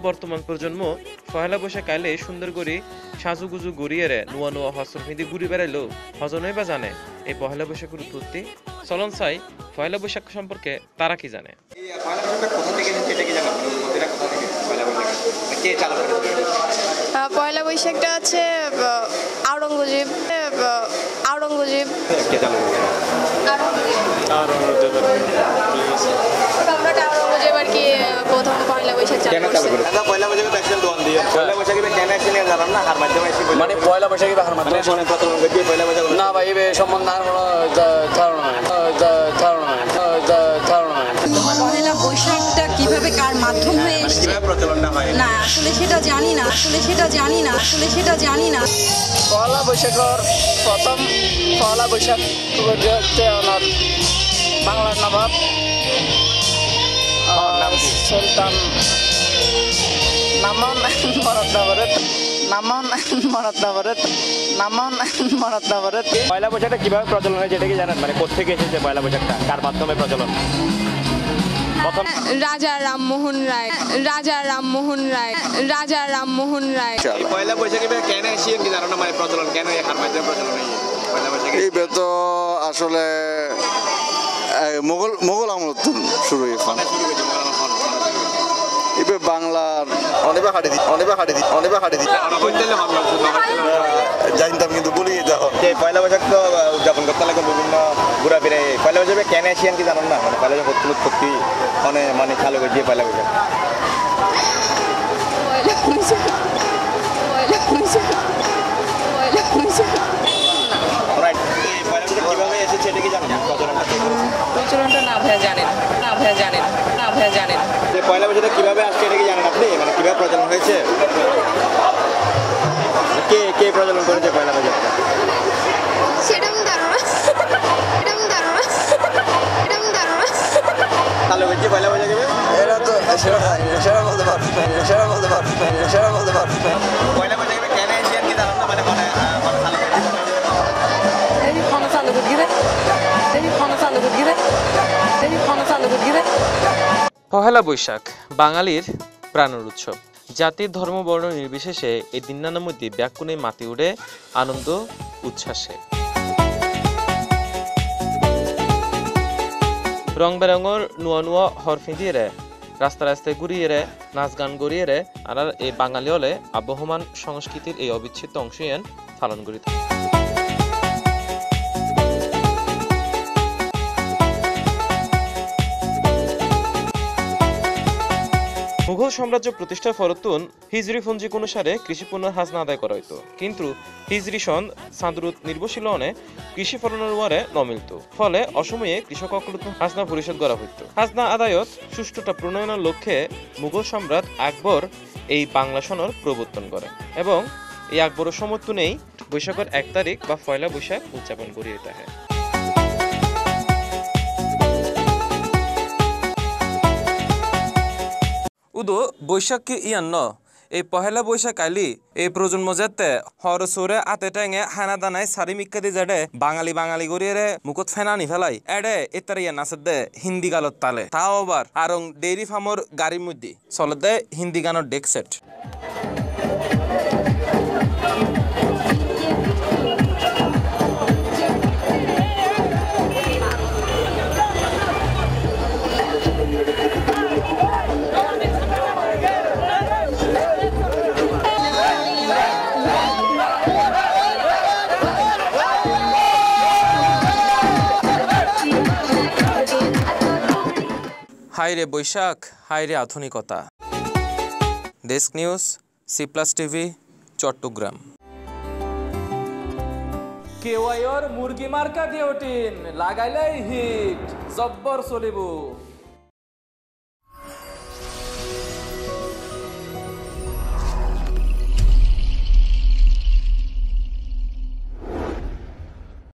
বর্তমান প্রজন্ম পহেলা বৈশাখ আইলে সুন্দর করে সাজুগুজু গড়িয়ে নুয়া নুয়া হস্ত্র পিঁধে ঘুরে বেড়াইলেও হজনই বা জানে। এই পহেলা বৈশাখের উৎপত্তি চলন চাই পহেলা বৈশাখ সম্পর্কে তারা কি জানে? পয়লা বৈশাখটা কোথা থেকে এসেছে এটা কি জানো? উৎপত্তিটা কোথা থেকে পয়লা বৈশাখ? কে চালু করেছে আহ, পয়লা বৈশাখটা আছে আওরঙ্গজেব আওরঙ্গজেব আর কি আহ, প্রথম পয়লা বৈশাখ চালু কেন চালু পয়লা বৈশাখে দেখছেন দোয়ান দিয়ে। পয়লা বৈশাখে কেন নিয়ে জানান না? হার মাধ্যমে মানে পয়লা বৈশাখী হার মানে মাধ্যমে পয়লা বৈশাখ না ভাই এ সম্বন্ধে আর কোনো ধারণা নাই। ধারণা নাই। নাই। বৈশাখটা কীভাবে কার মাধ্যমে মানে এসছে? কীভাবে প্রচলনটা হয়? না আসলে সেটা জানি না আসলে সেটা জানি না আসলে সেটা জানি না। পয়লা বৈশাখর প্রথম পয়লা বৈশাখ হচ্ছে বাংলার নবাব সুলতান নামন মরদ নবরত নামন মরদ নবরত নামন মরদ নবরত পয়লা বৈশাখটা কীভাবে প্রচলন হয়েছে এটা কি জানেন? মানে কোথেকে এসেছে পয়লা বৈশাখটা? কার মাধ্যমে প্রচলন? প্রথম রাজা রামমোহন রায় রাজা রামমোহন রায় রাজা রামমোহন রায়। পয়লা বৈশাখে কেন এসে কি জানো না মানে প্রচলন কেন এই হার মাধ্যমে প্রচলন এই তো আসলে মোগল মোগল আমল শুরু হয়েছে। এবার বাংলার অনেক হাটে দিই অনেক হাটে দিই অনেক হাটে দিই। জানতাম কিন্তু বলি তখন যে পয়লা বৈশাখ তো উদযাপন করতে লাগে বিভিন্ন ঘোরা ফিরে। পয়লা বৈশাখে কেন এসিয়ান কি জানেন না? মানে পয়লা বৈশাখ উৎপত্তি উৎপত্তি মানে মানে চালু করে দিয়ে পয়লা বৈশাখ। পয়লা বৈশাখ পয়লা বৈশাখ পয়লা বৈশাখ Alright, এই পয়লা বৈশাখ কীভাবে এসেছে এটা কি জানেন প্রচলনটা না ভাইয়া জানেন না ভাইয়া জানেন না ভাইয়া জানেন। যে পয়লা বৈশাখটা কীভাবে আসছে এটা কি জানেন আপনি? মানে কীভাবে প্রচলন হয়েছে? কে কে প্রচলন করেছে পয়লা বৈশাখটা সেটা আমি জানো না। এটা আমি জানো না। এটা আমি জানো না। চালু হয়েছে পয়লা বৈশাখে এরা তো সেরা সেরা বলতে পারছি সেরা বলতে পারছি সেরা বলতে পারছি না। পয়লা পহেলা বৈশাখ, বাঙালির প্রাণের উৎসব। জাতি, ধর্ম, বর্ণ নির্বিশেষে এই দিননানার মধ্যে ব্যাকুণে মাতি উঠে আনন্দ, উচ্ছ্বাসে। রং বেরঙর নুয়া নুয়া হরফি দিয়ে রে রাস্তা রাস্তায় ঘুরিয়ে রে, নাচ গান গড়িয়ে রে, আর এই বাঙালি হলে আবহমান সংস্কৃতির এই অবিচ্ছেদ্য অংশ পালন করিত মুঘল সাম্রাজ্য প্রতিষ্ঠার ফরতুন হিজরি ফঞ্জিক অনুসারে কৃষি পণ্যের হাজনা আদায় করা হইতো। কিন্তু হিজরি সন সাঁদরুত নির্ভরশীল অনে কৃষি ফলনের ওয়ারে নমিলত ফলে অসময়ে কৃষক অকলুত হাজনা পরিশোধ করা হইতো। হাজনা আদায়ত সুষ্ঠুতা প্রণয়নের লক্ষ্যে মুঘল সম্রাট আকবর এই বাংলা সনর প্রবর্তন করে এবং এই আকবরের সমর্থনেই বৈশাখের এক তারিখ বা পয়লা বৈশাখ উদযাপন করিয়ে থাকে উদো বৈশাখ ইয়ান্ন। ইয়ান ন এই পহেলা বৈশাখ আইলি এই প্রজন্ম যেতে হর সুরে আতে টেঙে হানা দানাই সারি মিক্কা দি যাডে বাঙালি বাঙালি গড়িয়ে মুখত ফেনানি ফেলাই। এডে এতার ইয়া নাচের দে হিন্দি গালত তালে। তাও আবার আরং ডেইরি ফার্মর গাড়ির মধ্যে চলে দে হিন্দি গানের ডেক সেট হাই রে বৈশাখ হাই রে আধুনিকতা। Desk news, C plus TV, Chattogram. কেওয়াইর মুরগি মার্কা কেওটিন লাগাইলাই হিট, জব্বর চলিব।